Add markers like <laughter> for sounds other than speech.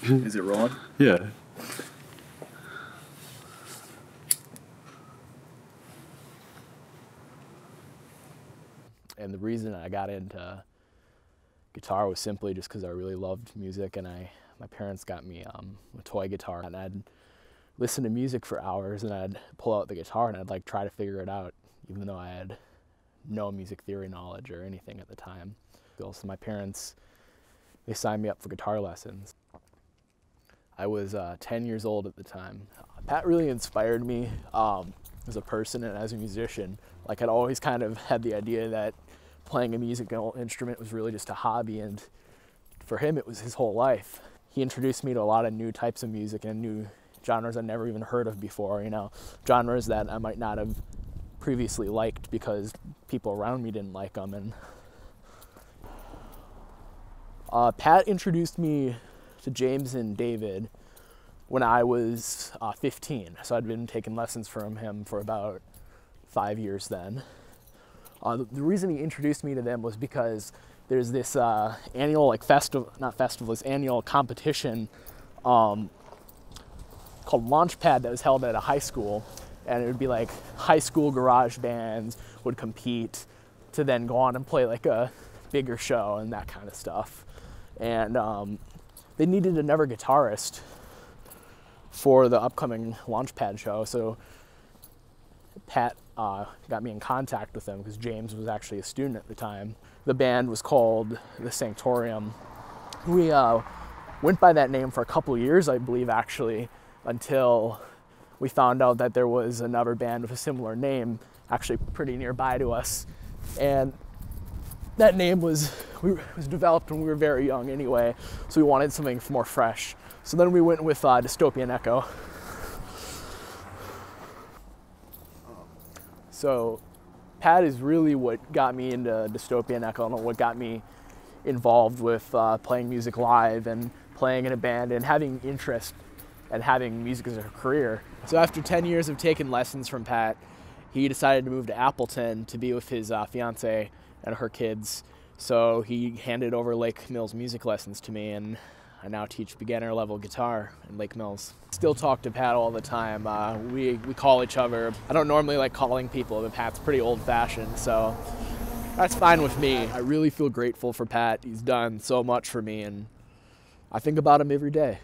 <laughs> Is it rolling? Yeah. And the reason I got into guitar was simply just because I really loved music, and I my parents got me um, a toy guitar, and I'd listen to music for hours, and I'd pull out the guitar and I'd like try to figure it out, even though I had no music theory knowledge or anything at the time. So my parents they signed me up for guitar lessons. I was uh, 10 years old at the time. Pat really inspired me um, as a person and as a musician. Like I'd always kind of had the idea that playing a musical instrument was really just a hobby and for him it was his whole life. He introduced me to a lot of new types of music and new genres I'd never even heard of before, you know, genres that I might not have previously liked because people around me didn't like them. And uh, Pat introduced me to James and David when I was uh, 15. So I'd been taking lessons from him for about five years then. Uh, the, the, reason he introduced me to them was because there's this uh, annual like festival, not festival, this annual competition um, called Launchpad that was held at a high school, and it would be like high school garage bands would compete to then go on and play like a bigger show and that kind of stuff. And um, they needed another guitarist for the upcoming Launchpad show, so Pat uh, got me in contact with them because James was actually a student at the time. The band was called the Sanctorium. We uh, went by that name for a couple years, I believe, actually, until we found out that there was another band with a similar name actually pretty nearby to us. And that name was, we, was developed when we were very young anyway, so we wanted something more fresh. So then we went with uh, Dystopian Echo. So Pat is really what got me into Dystopian Echo and what got me involved with uh, playing music live and playing in a band and having interest and having music as a career. So after 10 years of taking lessons from Pat, he decided to move to Appleton to be with his uh, fiance and her kids. So he handed over Lake Mills music lessons to me, and I now teach beginner level guitar in Lake Mills. Still talk to Pat all the time. Uh, we, we call each other. I don't normally like calling people, but Pat's pretty old fashioned, so that's fine with me. I really feel grateful for Pat. He's done so much for me, and I think about him every day.